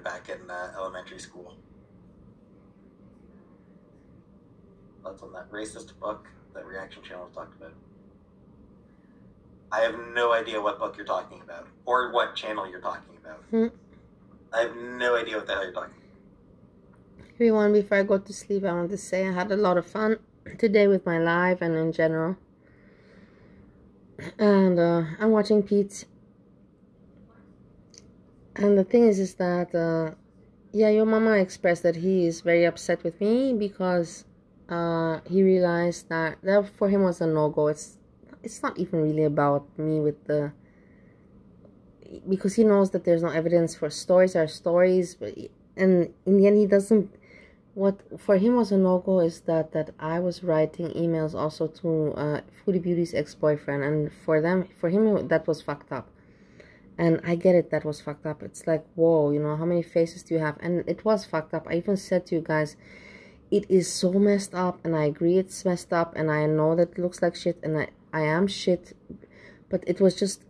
back in uh, elementary school. That's on that racist book that Reaction Channel talked about. I have no idea what book you're talking about or what channel you're talking about. Hmm. I have no idea what the hell you're talking about. Everyone, before I go to sleep, I want to say I had a lot of fun today with my live and in general. And uh, I'm watching Pete. And the thing is, is that, uh, yeah, your mama expressed that he is very upset with me because uh, he realized that that for him was a no-go. It's it's not even really about me with the because he knows that there's no evidence for stories are stories but and in the end he doesn't what for him was a no-go is that that i was writing emails also to uh foodie beauty's ex-boyfriend and for them for him that was fucked up and i get it that was fucked up it's like whoa you know how many faces do you have and it was fucked up i even said to you guys it is so messed up and i agree it's messed up and i know that it looks like shit and i I am shit, but it was just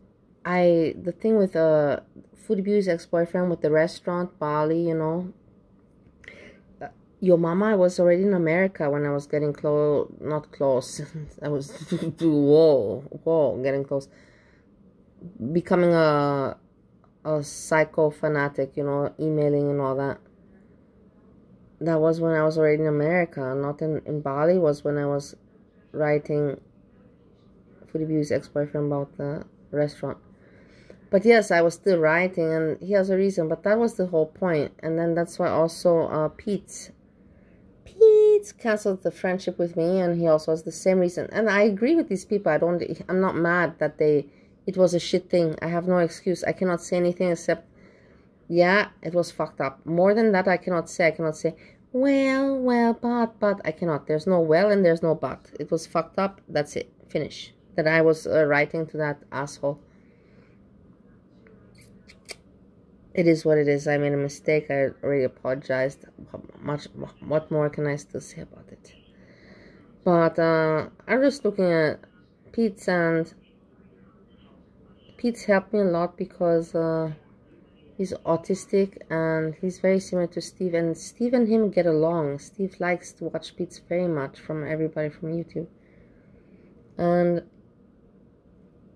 I the thing with uh Foodie Beauty's ex boyfriend with the restaurant Bali, you know. Your mama was already in America when I was getting close, not close. I was whoa, whoa, getting close. Becoming a a psycho fanatic, you know, emailing and all that. That was when I was already in America, not in, in Bali, was when I was writing Foodie ex-boyfriend about the restaurant. But yes, I was still writing, and he has a reason. But that was the whole point. point, and then that's why also uh, Pete, Pete canceled the friendship with me, and he also has the same reason. And I agree with these people. I don't. I'm not mad that they. It was a shit thing. I have no excuse. I cannot say anything except, yeah, it was fucked up. More than that, I cannot say. I cannot say, well, well, but, but. I cannot. There's no well and there's no but. It was fucked up. That's it. Finish that I was uh, writing to that asshole. It is what it is. I made a mistake. I already apologized. Much. What more can I still say about it? But uh, I'm just looking at Pete's and Pete's helped me a lot because uh, he's autistic and he's very similar to Steve. And Steve and him get along. Steve likes to watch Pete's very much from everybody from YouTube. And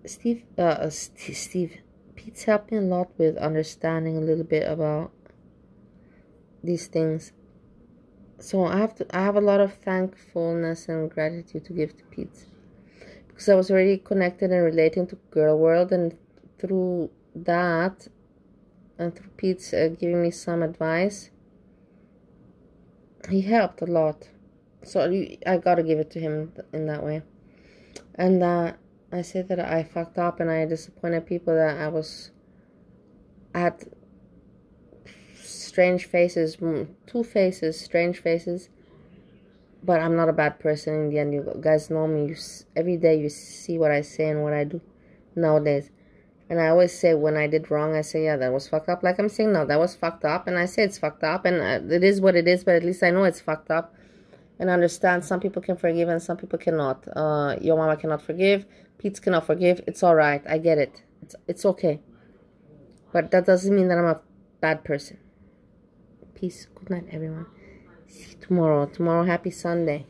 Steve, uh, Steve, Steve, Pete's helped me a lot with understanding a little bit about these things. So I have to, I have a lot of thankfulness and gratitude to give to Pete because I was already connected and relating to Girl World, and through that, and through Pete's uh, giving me some advice, he helped a lot. So I gotta give it to him in that way, and uh, I say that I fucked up and I disappointed people that I was at strange faces, two faces, strange faces. But I'm not a bad person in the end. You guys know me. You, every day you see what I say and what I do nowadays. And I always say when I did wrong, I say, yeah, that was fucked up. Like I'm saying, no, that was fucked up. And I say it's fucked up. And uh, it is what it is, but at least I know it's fucked up. And understand some people can forgive and some people cannot. Uh, your mama cannot forgive. Pete cannot forgive. It's all right. I get it. It's, it's okay. But that doesn't mean that I'm a bad person. Peace. Good night, everyone. Tomorrow. Tomorrow, happy Sunday.